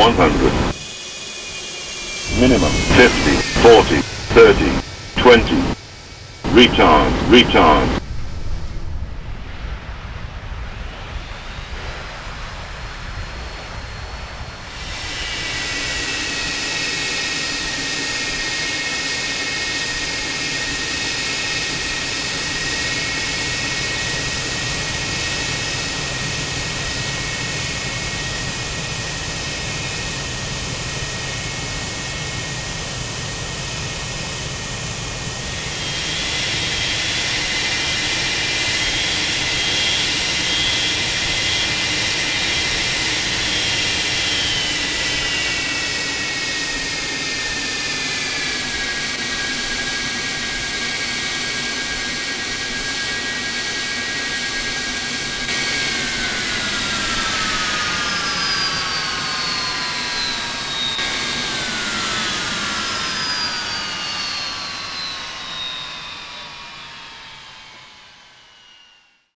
100. Minimum 50, 40, 30, 20. Retard, retard.